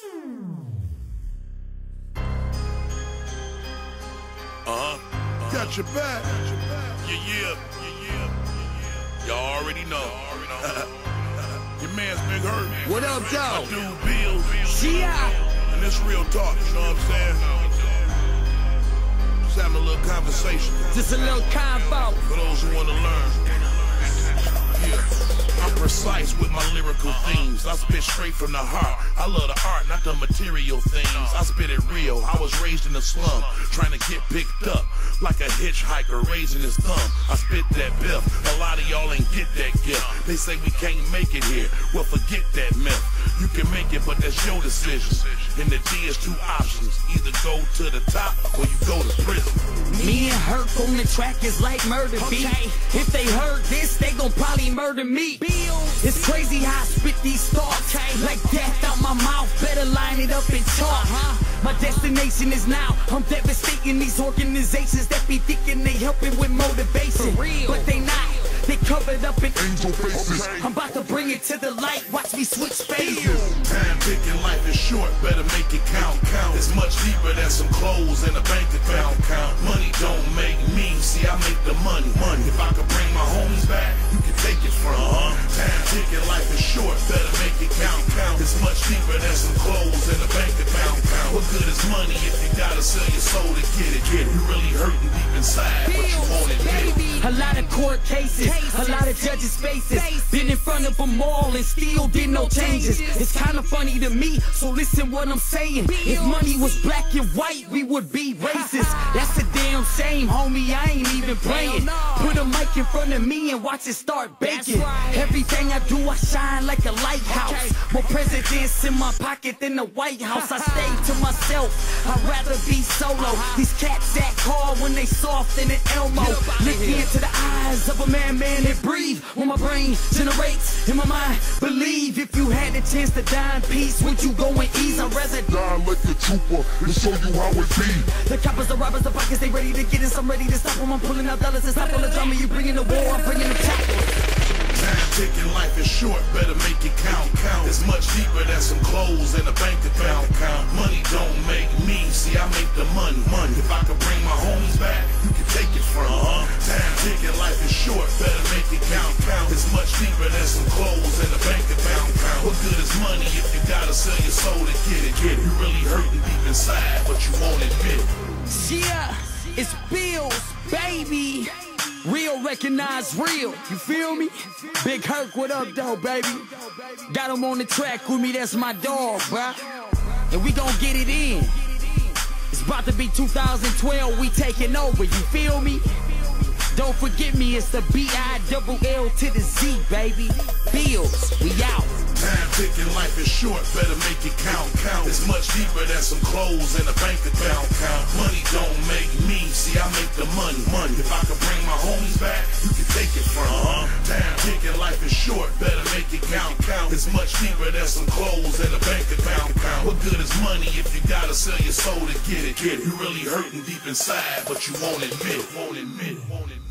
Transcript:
Uh huh. Got your back. Yeah, yeah, yeah, yeah. Y'all already know. Your man's Big Herk. What up, My dog? dude, Bill. Yeah. And this real talk, you know what I'm saying? Just having a little conversation Just a little combo. for those who want to learn. Precise with my lyrical themes. I spit straight from the heart. I love the art, not the material things. I spit it real. I was raised in the slum, trying to get picked up like a hitchhiker raising his thumb. I spit that biff. A lot of y'all ain't get that gift. They say we can't make it here. Well, forget that myth. You can make it, but that's your decision. And the D is two options. Either go to the top or you go to prison. Me and Herk on the track is like murder beat. If they heard this, they gon' probably murder me. It's crazy how I spit these thoughts. Like death out my mouth, better line it up and talk. My destination is now. I'm devastating these organizations that be thinking they helping with motivation. But they not. They covered up in Angel faces. I'm about to bring it to the light. Watch me switch phases. Time ticking, life is short, better make it count. Count. It's much deeper than some clothes in a bank account. Count. Money don't make me, see I make the money. Money. If I could bring my homies back, you can take it from. Uh-huh. Time ticking, life is short, better make it count. Count. It's much deeper than some clothes in a bank money if you gotta sell your soul to get it? Get it. You really hurting deep inside, but you won't admit it. A lot of court cases, a lot of judges' faces. Been in front of them all and still did no changes. It's kind of funny to me, so listen what I'm saying. If money was black and white, we would be racist. That's a damn shame, homie. I ain't even playing. Put a mic in front of me and watch it start baking. Everything I do, I shine like a lighthouse. More presidents in my pocket than the White House. I stay to myself. I'd rather be solo. These cats act hard when they soft in an Elmo. Look into the eyes of a man, man, and breathe. When my brain generates in my mind, believe if you had the chance to die in peace, would you go and ease? I'd rather Die like a trooper and show you how it be. the coppers, the robbers, the pockets, they ready to get us. I'm ready to stop them. I'm pulling out dollars and stop all the drama. You bringing the war, I'm bringing the tackle. Ticking, life is short, better make it count. Count. It's much deeper than some clothes and a bank account. Count. Money don't make me, see I make the money. Money. If I could bring my homies back, you can take it from. Uh-huh. Time ticking, life is short, better make it count. Count. It's much deeper than some clothes and a bank account. Count. What good is money if you gotta sell your soul to get it? Get it. You really hurting deep inside, but you won't admit it. Yeah, it's Billz, baby. Real recognize real. You feel me? Big Herk, what up, though, baby? Got him on the track with me, that's my dog, bruh. And we gon' get it in. It's about to be 2012, we taking over, you feel me? Don't forget me, it's the B-I-double-L to the Z, baby. Billz, we out. Time ticking, life is short, better make it count. Count. It's much deeper than some clothes in a bank account. Count. I make the money. Money. If I could bring my homies back, you can take it from. Uh-huh. Time ticking, life is short, better make it count. Count. It's much cheaper than some clothes and a bank account. Count. What good is money if you gotta sell your soul to get it? Get it. You really hurting deep inside, but you won't admit. Won't admit. Won't admit.